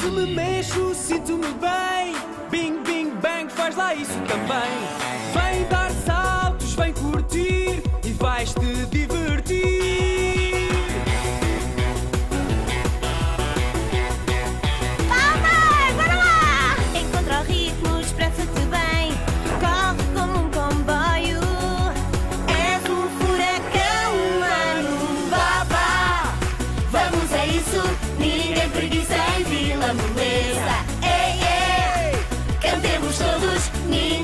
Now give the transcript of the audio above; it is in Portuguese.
Se me mexo, sinto-me bem. Bing, bing, bang, faz lá isso também. Vem dar saltos, vem curtir e vais-te divertir. Palmas, bora lá! Encontra o ritmo, expressa-te bem. Corre como um comboio. És um furacão humano. Vamos a isso. Ninguém preguiça just